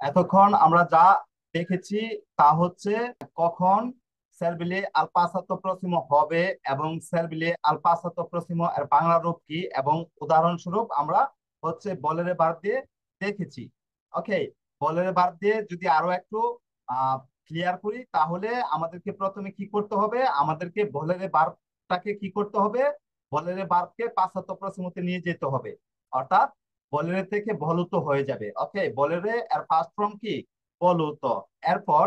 এতক্ষণ আমরা যা দেখেছি তা হচ্ছে কখন সেরবিলি আল পাসাতো প্রসিমো হবে এবং সেরবিলি আল পাসাতো প্রসিমো এর বাংলা রূপ কি এবং উদাহরণস্বরূপ আমরা হচ্ছে বলের বার দিয়ে দেখেছি। ওকে, বলের বার দিয়ে যদি আরও একটু ক্লিয়ার করি তাহলে আমাদেরকে প্রথমে কি করতে হবে? আমাদেরকে বলের বারটাকে কি করতে হবে? বলের বারকে পাসাতো প্রসিমোতে নিয়ে যেতে হবে। অর্থাৎ বলের থেকে বলুত হয়ে যাবে। ওকে বলেরে এর ফার্স্ট ফর্ম কি? বলুত। এরপর,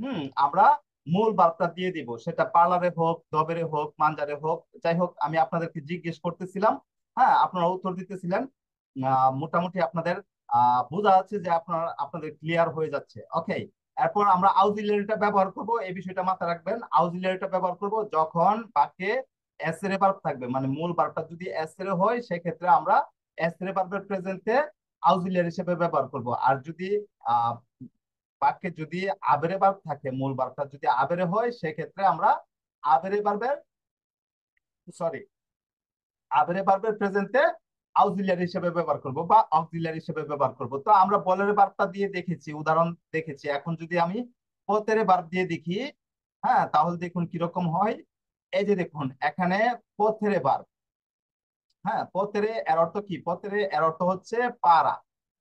হুম, আমরা মূল বার্তা দিয়ে দিব। সেটা পার্লারে হোক, দবেরে হোক মাঞ্জারে হোক, যাই হোক, আমি আপনাদেরকে জিজ্ঞেস করতেছিলাম হ্যাঁ আপনারা উত্তর দিতেছিলেন। মোটামুটি আপনাদের, আহ, বোঝা যাচ্ছে যে আপনার, আপনাদের ক্লিয়ার হয়ে যাচ্ছে। ওকে এরপর আমরা আউজিলারিটা ব্যবহার করব। এই বিষয়টা মাথায় রাখবেন। আউজিলারিটা ব্যবহার করব যখন বাক্যে এস এর ভার্ব থাকবে। মানে মূল ভার্বটা যদি এস এর হয়, সেক্ষেত্রে আমরা এস ভার্বের প্রেজেন্টে আউজিলিয়ার হিসেবে ব্যবহার করব। আর যদি বাক্যে যদি আবেরে ভার্ব থাকে, মূল ভার্বটা যদি আবেরে হয়, সেক্ষেত্রে আমরা আবেরে ভার্বের সরি আবেরে ভার্বের প্রেজেন্টে আউজিলিয়ার হিসেবে ব্যবহার করব বা অক্সিলিয়ার হিসেবে ব্যবহার করব। তো আমরা বলের বার্তা দিয়ে দেখেছি, উদাহরণ দেখেছি। এখন যদি আমি পথের ভার্ব দিয়ে দেখি হ্যাঁ তাহলে দেখুন কীরকম হয়। এই যে দেখুন, এখানে পথের ভার্ব হ্যাঁ পথের এর অর্থ কি? পথের এর অর্থ হচ্ছে পাড়া।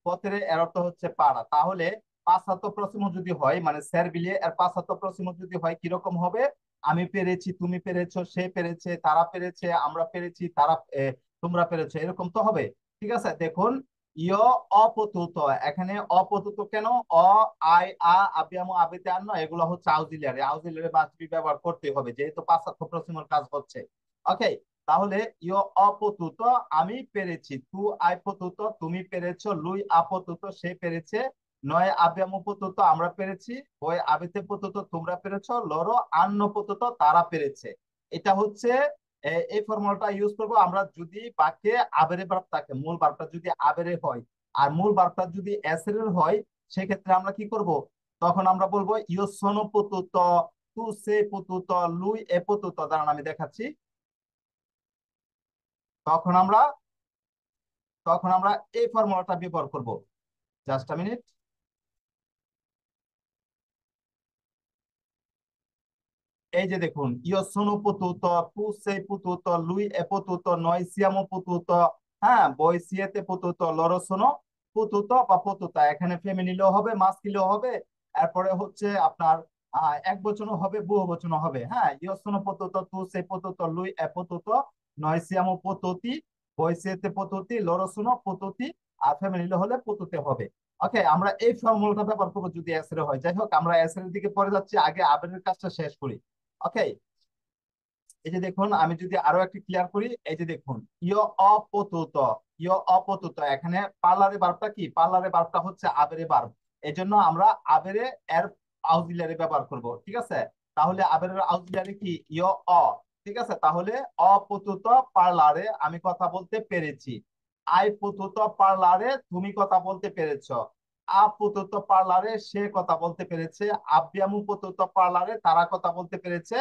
পথের এর অর্থ হচ্ছে পাড়া। তাহলে পাঁচাত্ত প্রশ্ন যদি হয় মানে স্যার বিলিয়ে এর পাঁচাত্ত প্রশ্ন যদি হয়, কীরকম হবে? আমি পেরেছি, তুমি পেরেছ, সে পেরেছে, তারা পেরেছে, আমরা পেরেছি, তারা তোমরা পেরেছ, এরকম তো হবে। ঠিক আছে? দেখুন ইয় অপতুত। এখানে অপতুত কেন? অ, আই, আ, আবিয়াম আবিতে এগুলো হচ্ছে আউজিলিয়ারি আউজিলিয়ারি বাস্তবিক ব্যবহার করতে হবে, যেহেতু পাঁচাত্ত প্রশ্নের কাজ হচ্ছে। ওকে তাহলে, ইয় অপতুত আমি পেরেছি, তু আইপতুত তুমি পেরেছ, লুই আপতুত সে পেরেছে, নয় আব্যাম পতুত আমরা পেরেছি ওই আবিতে পতুত তোমরা পেরেছ, লরো আন্ন পতুত তারা পেরেছে। এটা হচ্ছে এই ফর্মুলাটা ইউজ করব আমরা যদি বাক্যে আবেরে বার্ব থাকে, মূল বার্বটা যদি আবেরে হয়, আর মূল বার্বটা যদি এসের হয়, সেক্ষেত্রে আমরা কি করব? তখন আমরা বলব, ইয় সোনো পতুত তু সে পতুত লুই এ পতুত দাঁড়ান আমি দেখাচ্ছি। তখন আমরা তখন আমরা এই ফর্মুলাটা ব্যবহার করব। জাস্ট মিনিট এই যে দেখুন, ইয়সনু পুতুত পুসে পুতুত লুই এ পুতুত নয় সিয়ামো পুতুত হ্যাঁ বই সিয়েতে পুতুত, লরসনো পুতুত বা পুতুতা। এখানে ফেমিনিলেও হবে মাস্কিলেও হবে, এরপরে হচ্ছে আপনার এক বচনও হবে বহু বচনও হবে হ্যাঁ ইয়সনু পুতুত তু সে পুতুত লুই এ পুতুত নয়সিয়ামো পদ্ধতি বয়সেতে পদ্ধতি লরসুনো পদ্ধতি আর হলে পদ্ধতি হবে। ওকে, আমরা এই ফর্মুলাটা ব্যবহার করব যদি এস হয়। যাই হোক আমরা এস দিকে পরে যাচ্ছি, আগে আবের কাজটা শেষ করি। ওকে, এই যে দেখুন, আমি যদি আরও একটি ক্লিয়ার করি, এই যে দেখুন, ইয় অপতুত ইয় অপতুত, এখানে পার্লারে বার্বটা কি? পার্লারে বার্বটা হচ্ছে আবেরে বার্ব এই জন্য আমরা আবেরে এর আউজিলারি ব্যবহার করব, ঠিক আছে? তাহলে আবেরের আউজিলারি কি? ইয় অ। ঠিক আছে? তাহলে অপতুত পার্লারে আমি কথা বলতে পেরেছি। আই পুতুত পার্লারে তুমি কথা বলতে পেরেছ। আপুতুত পার্লারে সে কথা বলতে পেরেছে। আব্যামু পুতুত পার্লারে তারা কথা বলতে পেরেছে।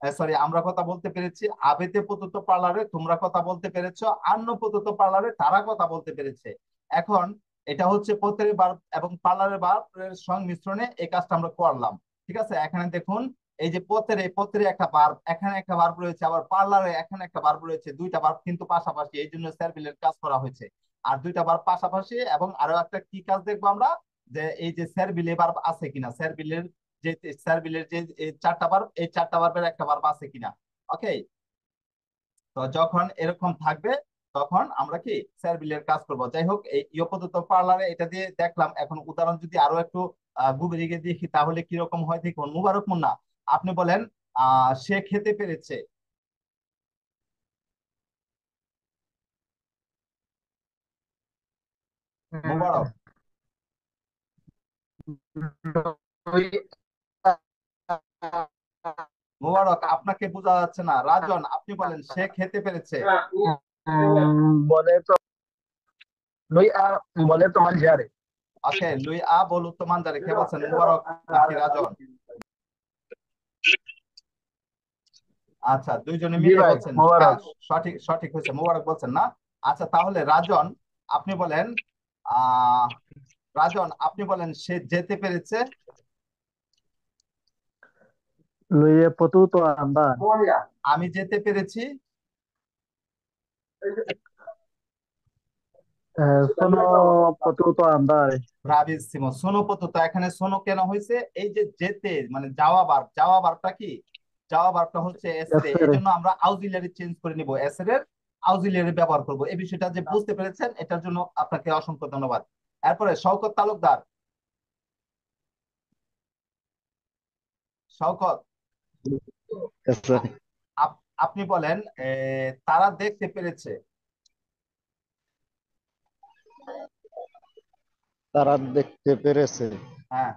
সরি আমরা কথা বলতে পেরেছি। আবেতে পুতুত পার্লারে তোমরা কথা বলতে পেরেছ। আন্ন পুতুত পার্লারে তারা কথা বলতে পেরেছে। এখন এটা হচ্ছে পথের বার এবং পার্লারের বারের সংমিশ্রণে এই কাজটা আমরা করলাম। ঠিক আছে? এখানে দেখুন এই যে পথের, এই পথের একটা বার্ব এখানে একটা বার্ব রয়েছে, আবার পার্লারে এখানে একটা বার্ব রয়েছে, দুইটা বার্ব কিন্তু পাশাপাশি, এই জন্য স্যারবিলের কাজ করা হয়েছে। আর দুইটা বার্ব পাশাপাশি এবং আরও একটা কি কাজ দেখব আমরা? যে এই যে স্যারবিলে বার্ব আছে কিনা স্যারবিলের যে স্যারবিলের যে চারটা বার্ব এই চারটা বার্বের একটা বার্ব আছে কিনা। ওকে তো যখন এরকম থাকবে, তখন আমরা কি স্যারবিলের কাজ করব। যাই হোক, এই ইয়পদত পার্লারে এটা দিয়ে দেখলাম। এখন উদাহরণ যদি আরও একটু গভীরে দেখি, তাহলে কীরকম হয় দেখুন। মুবারক মুন্না আপনি বলেন আহ সে খেতে পেরেছে। মোবারক। মোবারক আপনাকে বোঝা যাচ্ছে না। রাজন আপনি বলেন সে খেতে পেরেছে। বলে তো লুই আ বলে তো মানজারে ওকে লুই আ বলু তো মানজারে কে বলছেন? মোবারক নাকি রাজন? আচ্ছা দুইজনে মিলে বলছেন সঠিক সঠিক হয়েছে মোবারক বলছেন না। আচ্ছা তাহলে রাজন আপনি বলেন আহ রাজন আপনি বলেন সে যেতে পেরেছে. আমি যেতে পেরেছি? এখানে সোনো কেন হয়েছে? এই যে যেতে মানে যাওয়া বার যাওয়া বারটা কি? যাওয়া বারটা হচ্ছে এসরে এসরে। জন্য আমরা আউজিলিয়ারি চেঞ্জ করে নিব এসরের আউজিলিয়ারি ব্যবহার করব। এই বিষয়টা যে বুঝতে পেরেছেন এটার জন্য আপনাকে অসংখ্য ধন্যবাদ। এরপরে শওকত তালুকদার। শওকত। আপ- আপনি বলেন তারা দেখতে পেরেছে। তারা দেখতে পেরেছে। হ্যাঁ।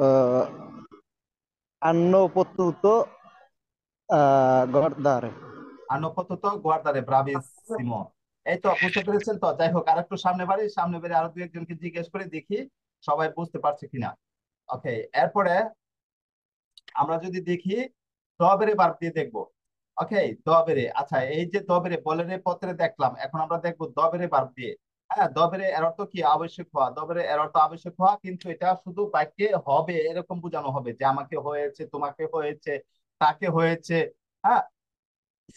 আহ, hanno potuto uh, guardare. Hanno potuto guardare bravissimo. এই তো বুঝতে পেরেছেন তো? যাই হোক আরেকটু সামনে বাড়ি সামনে বেড়ে আরও দু একজনকে জিজ্ঞেস করে দেখি সবাই বুঝতে পারছে কিনা। ওকে এরপরে আমরা যদি দেখি দবেরে বার দিয়ে দেখব। ওকে দবেরে আচ্ছা এই যে দবেরে বলের পত্রে দেখলাম এখন আমরা দেখব দবেরে বার দিয়ে। হ্যাঁ দবেরে এর অর্থ কি? আবশ্যক হওয়া। দবেরে এর অর্থ আবশ্যক হওয়া, কিন্তু এটা শুধু বাক্যে হবে, এরকম বোঝানো হবে যে আমাকে হয়েছে, তোমাকে হয়েছে, তাকে হয়েছে হ্যাঁ?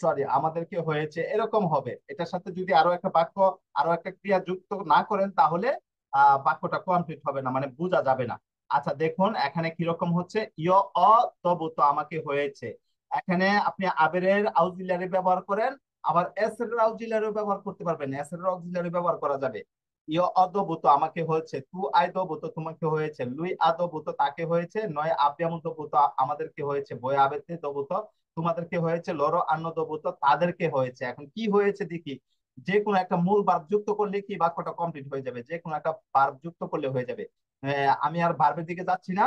সরি আমাদেরকে হয়েছে, এরকম হবে। এটার সাথে যদি আরও একটা বাক্য, আরও একটা ক্রিয়া যুক্ত না করেন, তাহলে আহ বাক্যটা কমপ্লিট হবে না মানে বোঝা যাবে না। আচ্ছা দেখুন, এখানে কীরকম হচ্ছে? ইয় অ তবু তো আমাকে হয়েছে। এখানে আপনি আবেরের আউজিলারি ব্যবহার করেন আবার এস এর আউজিলারি ব্যবহার করতে পারবেন এস এর আউজিলারি ব্যবহার করা যাবে। ইয় অদভূত আমাকে হয়েছে। তু আইদভূত তোমাকে হয়েছে। লুই আদভূত তাকে হয়েছে। নয় আব্যামুদভূত আমাদেরকে হয়েছে। বই আবেতে দভূত তোমাদেরকে হয়েছে। লরো আন্নদভূত তাদেরকে হয়েছে। এখন কি হয়েছে দেখি? যে কোনো একটা মূল ভার্ব যুক্ত করলে কি বাক্যটা কমপ্লিট হয়ে যাবে? যে কোনো একটা ভার্ব যুক্ত করলে হয়ে যাবে। আহ, আমি আর ভার্বের দিকে যাচ্ছি না।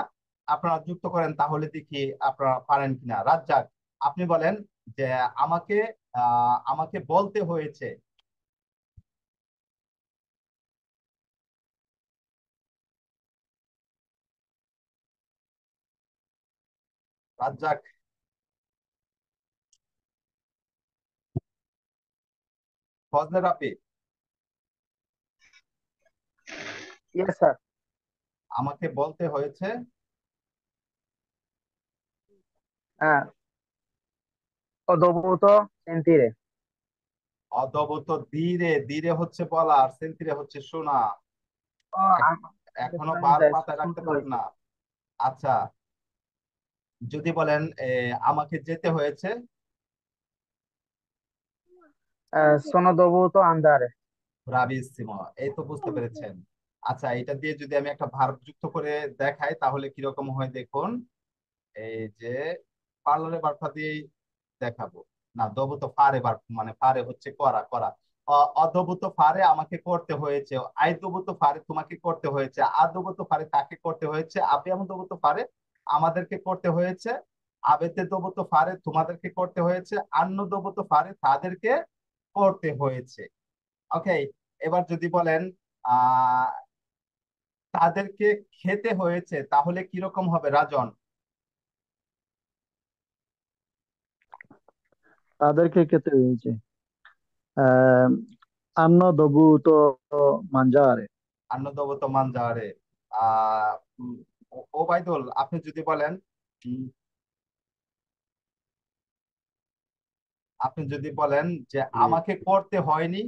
আপনারা যুক্ত করেন তাহলে দেখি আপনারা পারেন কিনা। রাজ্জাক আপনি বলেন যে আমাকে আহ আমাকে বলতে হয়েছে। Razzak Fazle Rafi Yes, sir. আমাকে বলতে হয়েছে। Ah, ho dovuto sentire. অদবত ধীরে ধীরে হচ্ছে বলা আর সেন্তিরে হচ্ছে শোনা এখনও বার. পাতায় রাখতে পারেন না। আচ্ছা যদি বলেন আমাকে যেতে হয়েছে? dovuto ব্রাভিসিমো এই তো বুঝতে পেরেছেন। আচ্ছা এটা দিয়ে যদি আমি একটা ভার্ব যুক্ত করে দেখাই তাহলে কীরকম হয় দেখুন। এই যে পার্লারে বার্তা দিয়ে দেখাবো। না দবুত ফারে বার মানে ফারে হচ্ছে করা করা। অদবুত ফারে আমাকে করতে হয়েছে আইদবুত ফারে তোমাকে করতে হয়েছে আদবুত ফারে তাকে করতে হয়েছে আবিয়াম দবুত ফারে আমাদেরকে করতে হয়েছে, আবেতে দবুত ফারে তোমাদেরকে করতে হয়েছে, আন্ন দবুত ফারে তাদেরকে করতে হয়েছে। ওকে এবার যদি বলেন, আহ, তাদেরকে খেতে হয়েছে, তাহলে কীরকম হবে রাজন? তাদেরকে খেতে হয়েছে আন্ন দবু তো মানজারে ও বাইদল আপনি যদি বলেন আপনি যদি বলেন যে আমাকে করতে হয়নি।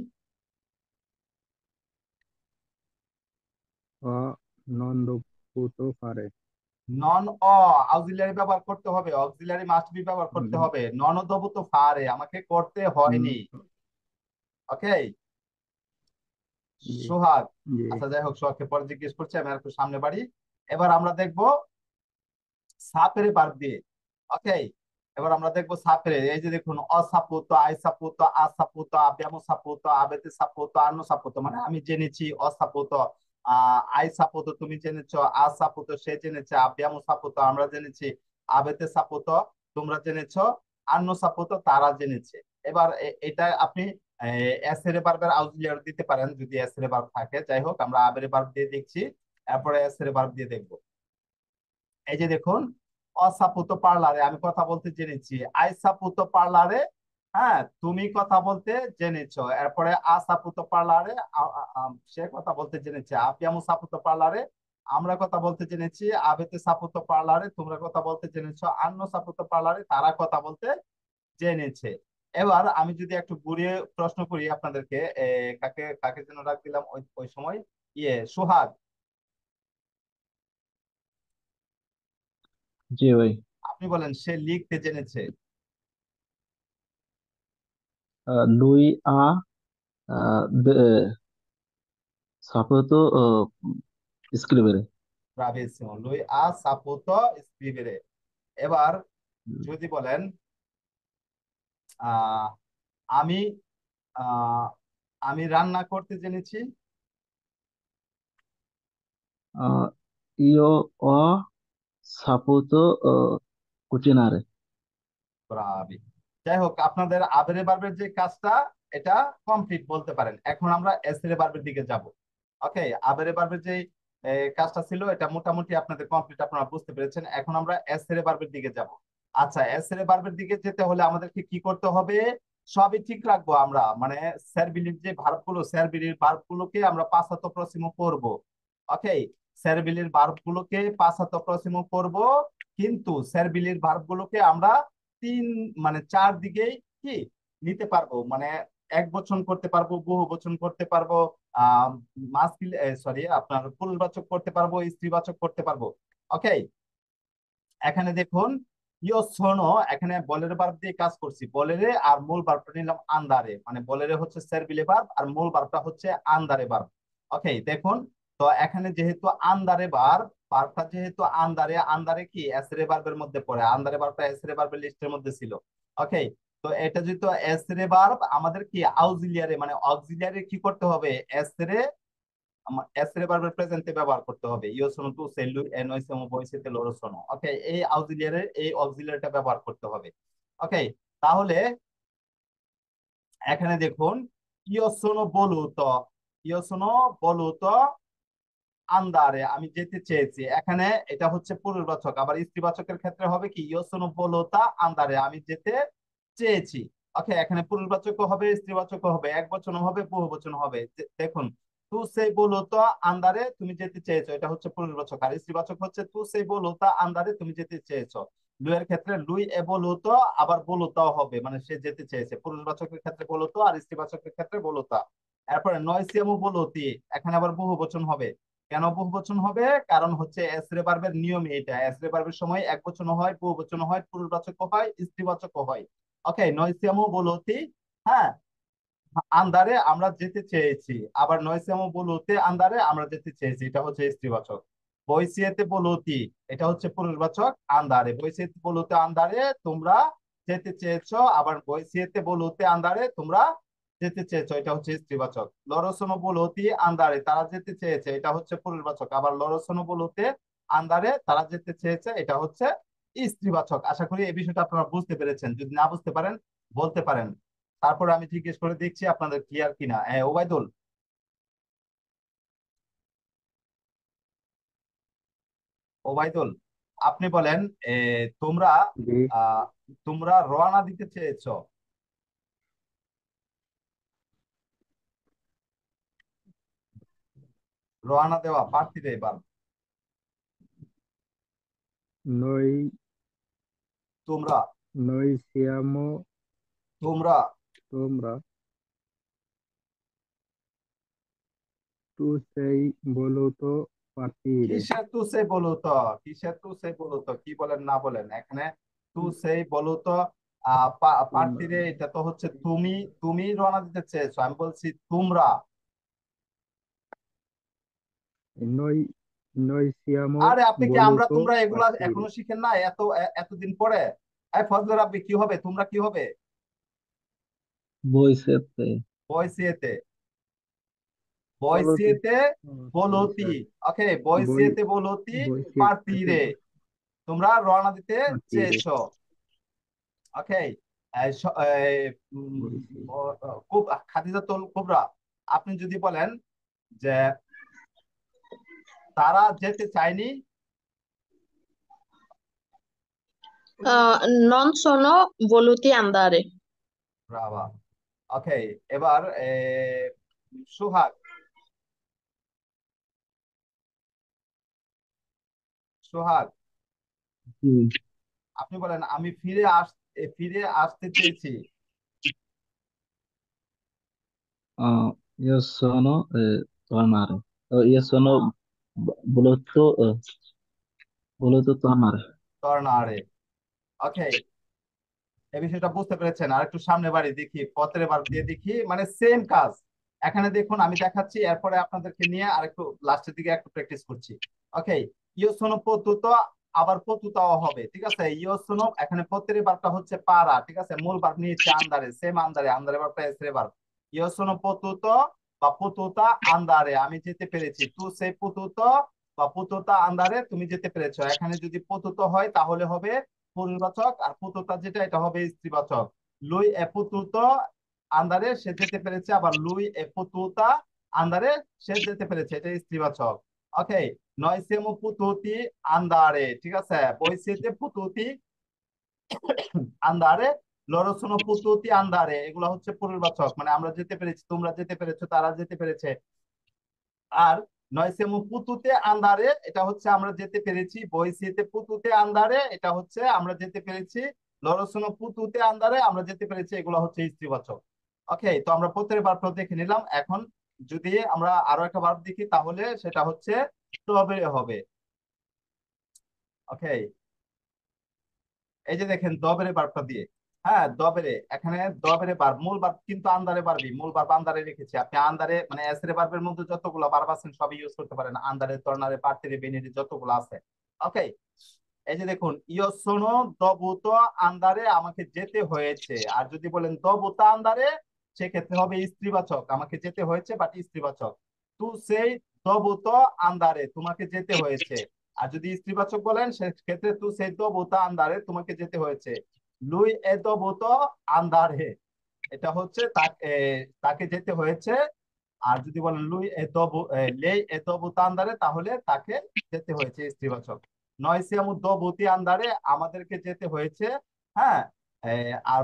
নন্দ পুত পারে নন অ অক্সিলারি ব্যবহার করতে হবে। অক্সিলারি মাস্ট বি ব্যবহার করতে হবে। নন দবুত ফারে আমাকে করতে হয়নি। ওকে সোহাগ আচ্ছা যাই হোক সোহাগকে পরে জিজ্ঞেস করছি আমি আর একটু সামনে বাড়ি। এবার আমরা দেখব সাপের বার দিয়ে। ওকে এবার আমরা দেখব সাপের এই যে দেখুন অসাপুত আইসাপুত আসাপুত আব্যামো সাপুত আবেতে সাপুত আন্ন সাপুত মানে আমি জেনেছি অসাপুত। আই সাপুত তুমি জেনেছো, আ সাপুত সে জেনেছে আব্যামো সাপুত আমরা জেনেছি আবেতে সাপুত তোমরা জেনেছো, আন্ন সাপুত তারা জেনেছে। এবার এটা আপনি এসের বার্বের আউজিলিয়ার দিতে পারেন যদি এসের বার্ব থাকে, যাই হোক, আমরা আবের বার্ব দিয়ে দেখছি, এরপরে এসের বার্ব দিয়ে দেখব। এই যে দেখুন, অসাপুত পার্লারে আমি কথা বলতে জেনেছি, আই সাপুত পার্লারে হ্যাঁ তুমি কথা বলতে জেনেছো। এরপরে আ সাপুতো পার্লারে সে কথা বলতে জেনেছে। আপিয়ামু সাপুতো পার্লারে আমরা কথা বলতে জেনেছি। আবেতে সাপুতো পার্লারে তোমরা কথা বলতে জেনেছো। আন্ন সাপুতো পার্লারে তারা কথা বলতে জেনেছে। এবার আমি যদি একটু ঘুরিয়ে প্রশ্ন করি আপনাদেরকে কাকে কাকে যেন ডাক দিলাম ওই ওই সময়। ইয়ে সোহাগ। জি ভাই। আপনি বলেন সে লিখতে জেনেছে। লুই আ সাপোতো স্ক্রিবেরে। লুই আ সাপোতো এবার যদি বলেন আমি আমি রান্না করতে জেনেছি। ইয়ো অ সাপোতো কুচিনারে। ব্রাভো যাই হোক, আপনাদের আবেরে বার্বের যে কাজটা, এটা কমপ্লিট বলতে পারেন। এখন আমরা এসরে বার্বের দিকে যাব। ওকে আবেরে বার্বের যে কাজটা ছিল, এটা মোটামুটি আপনাদের কমপ্লিট আপনারা বুঝতে পেরেছেন। এখন আমরা এসরে বার্বের দিকে যাব। আচ্ছা এসরে বার্বের দিকে যেতে হলে আমাদেরকে কি করতে হবে? সবই ঠিক রাখব আমরা। মানে স্যারবিলির যে ভার্বগুলো স্যারবিলির ভার্বগুলোকে আমরা পাঁচাত প্রসিমো করব ওকে স্যার স্যারবিলির ভার্বগুলোকে পাঁচাত প্রসিমো করব কিন্তু স্যার স্যারবিলির ভার্বগুলোকে আমরা তিন মানে চার দিকেই কি নিতে পারব? মানে এক বচন করতে পারব, বহু বচন করতে পারব, আহ সরি আপনার পুরুষবাচক করতে পারব, স্ত্রীবাচক করতে পারব। ওকে এখানে দেখুন, ইয় শোনো এখানে বলের ভার্ব দিয়ে কাজ করছি। বলেরে আর মূল ভার্বটা নিলাম আন্দারে মানে বলেরে হচ্ছে সেরবিলে ভার্ব আর মূল ভার্বটা হচ্ছে আন্দারে ভার্ব ওকে দেখুন, তো এখানে যেহেতু আন্দারে ভার্ব ভার্বটা যেহেতু আন্দারে আন্দারে কি? এসরে ভার্বের মধ্যে পড়ে। আন্দারে ভার্বটা এসরে ভার্বের লিস্টের মধ্যে ছিল। ওকে তো এটা যেহেতু এসরে ভার্ব আমাদের কি আউজিলিয়ারে মানে অক্সিলিয়ারে কি করতে হবে? এসরে এসরে ভার্বের প্রেজেন্টে ব্যবহার করতে হবে। শোনো তু সেলু এনওইসেমো বইসেতে লোরো শোনো ওকে এই আউজিলিয়ারে এই অক্সিলিয়ারিটা ব্যবহার করতে হবে। ওকে তাহলে, এখানে দেখুন ইও শোনো বলুতো ইও শোনো বলুতো আন্দারে আমি যেতে চেয়েছি। এখানে এটা হচ্ছে পুরুষবাচক আবার স্ত্রীবাচকের ক্ষেত্রে হবে কি? ইয়োসনো বলতা আন্দারে আমি যেতে চেয়েছি। ওকে, এখানে পুরুষবাচক হবে স্ত্রীবাচক হবে। এক বচন হবে, বহু বচন হবে। দেখুন তু সেই বলতো আন্দারে তুমি যেতে চেয়েছো। এটা হচ্ছে পুরুষবাচক আর স্ত্রীবাচক হচ্ছে তু সেই বলতা আন্দারে তুমি যেতে চেয়েছো। লুইয়ের ক্ষেত্রে লুই এ বলতো, আবার বলতাও হবে। মানে সে যেতে চেয়েছে। পুরুষবাচকের ক্ষেত্রে বলতো, আর স্ত্রীবাচকের ক্ষেত্রে বলতা। এরপরে নয় নয়সিয়ামু বলতি। এখানে আবার বহু বচন হবে। কেন বহুবচন হবে? কারণ হচ্ছে এসরে বার্বের নিয়ম এটা এসরে বার্বের সময় এক বচন হয় বহুবচন হয় পুরুষবাচক হয় স্ত্রীবাচক হয়। ওকে নয়সিয়ামু বলতি হ্যাঁ? আন্দারে আমরা যেতে চেয়েছি, আবার নয়সিয়ামু বলতে আন্দারে আমরা যেতে চেয়েছি, এটা হচ্ছে স্ত্রীবাচক। বৈসিয়েতে বলতি, এটা হচ্ছে পুরুষবাচক আন্দারে বৈসিয়েতে বলতে আন্দারে তোমরা যেতে চেয়েছো, আবার বৈসিয়েতে বলতে আন্দারে তোমরা যেতে চেয়েছো এটা হচ্ছে স্ত্রীবাচক। লরসনো বলতি আন্দারে তারা যেতে চেয়েছে এটা হচ্ছে পুরুষবাচক আবার লরসনো বলতে আন্দারে তারা যেতে চেয়েছে এটা হচ্ছে স্ত্রীবাচক। আশা করি এই বিষয়টা আপনারা বুঝতে পেরেছেন। যদি না বুঝতে পারেন বলতে পারেন। তারপরে আমি জিজ্ঞেস করে দেখছি আপনাদের ক্লিয়ার কিনা। হ্যাঁ ওবায়দুল। ওবায়দুল আপনি বলেন তোমরা আহ তোমরা রওনা দিতে চেয়েছো। রওনা দেওয়া প্রার্থীরা এবার noi তোমরা। noi siamo তোমরা। তোমরা। tu sei voluto partire কিসের তু সে বলো তো কিসের তু সে বলো তো কি বলেন না বলেন? এখানে তু সেই বলো তো প্রার্থীরে এটা তো হচ্ছে তুমি তুমি রওনা দিতে চেয়েছো। আমি বলছি তোমরা। Noi siamo আরে আপনি কি আমরা তোমরা এগুলা এখনও শিখেন না? এত এতদিন পরে? এই ফজলে রাব্বি কি হবে? তোমরা কি হবে? siete বয়সিয়েতে বয়সিয়েতে বলতি। ওকে বয়সিয়েতে বলতি পার্টিরে তোমরা রওনা দিতে পার্টিরে। চেয়েছো। ওকে খুব খাদিজাতুল কুবরা আপনি যদি বলেন যে তারা যেতে চায়নি? নন সোনো বলুতি আন্দারে। এবার সুহাগ। সুহাগ। আপনি বলেন আমি ফিরে আস ফিরে আসতে চেয়েছি। ইয়ে সোনো ইয়ে সোনো ওকে এই বিষয়টা বুঝতে পেরেছেন। আর একটু সামনে বাড়ি দেখি বার দিয়ে দেখি। মানে সেম কাজ। এখানে দেখুন, আমি দেখাচ্ছি, এরপরে আপনাদেরকে নিয়ে আর একটু লাস্টের দিকে একটু প্র্যাকটিস করছি। ওকে ইও সোনো পতুতো আবার পতুতাও হবে, ঠিক আছে? ইও সোনো এখানে পত্রে বারটা হচ্ছে পারা ঠিক আছে? মূল বার নিয়েছে আন্দারে সেম আন্দারে আন্দারে বারটা এসরে বার ইও সোনো পতুতো পুতুতা আন্দারে আমি যেতে পেরেছি। তু সেই পুতুতো বা পুতুতা আন্দারে তুমি যেতে পেরেছ। এখানে যদি পুতুতো হয়, তাহলে হবে পুরুষবাচক আর পুতুতা যেটা, এটা হবে স্ত্রীবাচক। লুই এ পুতুতো আন্দারে সে যেতে পেরেছে। আবার লুই এ পুতুতা আন্দারে সে যেতে পেরেছে। এটা স্ত্রীবাচক। ওকে নয়সেমু পুতুতি আন্দারে ঠিক আছে? বৈসেতে পুতুতি আন্দারে লরসুনো পুতুতি আন্দারে এগুলো হচ্ছে পুরুষবাচক মানে আমরা যেতে পেরেছি, তোমরা যেতে পেরেছ, তারা যেতে পেরেছে। আর নয়সেমু পুতুতে আন্দারে এটা হচ্ছে আমরা যেতে পেরেছি বইসিতে পুতুতে আন্দারে এটা হচ্ছে আমরা যেতে পেরেছি লরসুনো পুতুতে আন্দারে আমরা যেতে পেরেছি, এগুলো হচ্ছে স্ত্রীবাচক। ওকে, তো আমরা প্রত্যেক বারটা দেখে নিলাম। এখন যদি আমরা আরও একটা বার দেখি, তাহলে সেটা হচ্ছে হবে। ওকে, এই যে দেখেন দবেরে বারটা দিয়ে। হ্যাঁ দবেরে। এখানে দবেরে বার মূল বার কিন্তু আন্দারে বারবি মূল বার আন্দারে রেখেছি। আপনি আন্দারে মানে এসরে মধ্যে যতগুলো সবই ইউজ করতে পারেন। আন্দারে তর্নারে পার্টিরে বেনিরে যতগুলো আছে। ওকে এই যে দেখুন দবুত আন্দারে আমাকে যেতে হয়েছে। আর যদি বলেন দবুতা আন্দারে সেক্ষেত্রে হবে স্ত্রীবাচক। আমাকে যেতে হয়েছে বাট স্ত্রীবাচক। তু সেই দবুত আন্দারে তোমাকে যেতে হয়েছে। আর যদি স্ত্রীবাচক বলেন, সেক্ষেত্রে তু সেই দবুতা আন্দারে তোমাকে যেতে হয়েছে। লুই এ দবুত আন্দারে এটা হচ্ছে তাকে যেতে হয়েছে। আর যদি বলেন লুই এ দবু লেই এ দবুতা আন্দারে তাহলে তাকে যেতে হয়েছে স্ত্রীবাচক। নয়সিয়ামু দবুতি আন্দারে আমাদেরকে যেতে হয়েছে হ্যাঁ? আর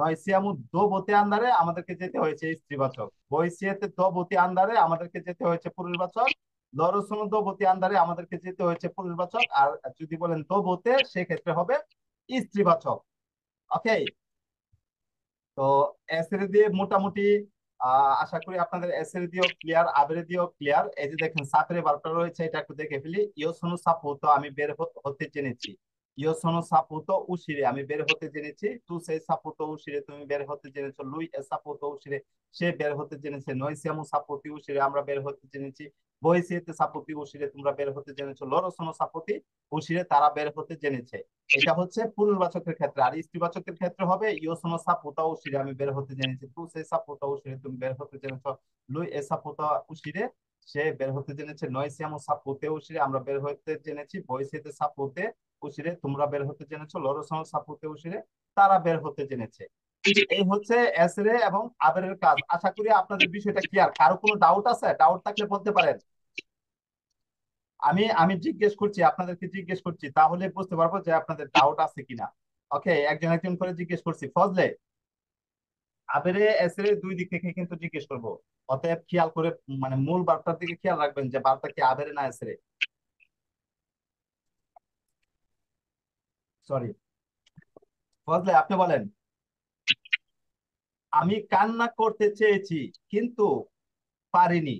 নয়সিয়ামু দোবতি আন্দারে আমাদেরকে যেতে হয়েছে স্ত্রীবাচক। বৈসিয়াতে দোবতি আন্দারে আমাদেরকে যেতে হয়েছে পুরুষবাচক। লরসুনু দোবতি আন্দারে আমাদেরকে যেতে হয়েছে পুরুষবাচক। আর যদি বলেন দোবতে সেক্ষেত্রে হবে স্ত্রীবাচক। ওকে তো এসের দিয়ে মোটামুটি আশা করি আপনাদের এসের দিয়েও ক্লিয়ার আবের দিয়েও ক্লিয়ার এই যে দেখেন সাপের বারটা রয়েছে, এটা একটু দেখে ফেলি। ইয়োসনু সোনো সাপু তো আমি বের হতে জেনেছি। ইও সোনো সাপু তো উশিরে আমি বের হতে জেনেছি তু সেই সাপু তো উশিরে তুমি বের হতে জেনেছো লুই এ সাপু তো উশিরে সে বের হতে জেনেছে নয়সিয়ামু সাপুতি উশিরে আমরা বের হতে জেনেছি বইসিয়েতে সাপুতি উশিরে তোমরা বের হতে জেনেছো লরসোনো সাপুতি উশিরে তারা বের হতে জেনেছে এটা হচ্ছে পুরুষবাচকের ক্ষেত্রে আর স্ত্রীবাচকের ক্ষেত্রে হবে ইয়োসোনো সাপুতা উশিরে আমি বের হতে জেনেছি তু সে সাপুতা উশিরে তুমি বের হতে জেনেছ লুই এ সাপুতা উশিরে সে বের হতে জেনেছে নয়সিয়ামো সাপুতে উশিরে আমরা বের হতে জেনেছি বয়সেতে সাপুতে উশিরে, তোমরা বের হতে জেনেছো। লরসোনো সাপুতে উশিরে, তারা বের হতে জেনেছে। এই হচ্ছে এসরে এবং আবেরের কাজ। আশা করি আপনাদের বিষয়টা ক্লিয়ার কারও কোনো ডাউট আছে? ডাউট থাকলে বলতে পারেন। আমি আমি জিজ্ঞেস করছি, আপনাদেরকে জিজ্ঞেস করছি, তাহলে বুঝতে পারব যে আপনাদের ডাউট আছে কিনা। ওকে, একজন একজন করে জিজ্ঞেস করছি। ফজলে আবেরে এসরে দুই দিক থেকে কিন্তু জিজ্ঞেস করব। অতএব খেয়াল করে মানে মূল বার্তার দিকে খেয়াল রাখবেন যে বার্তা কি আবেরে না এসরে। সরি ফজলে আপনি বলেন। আমি কান্না করতে চেয়েছি কিন্তু পারিনি।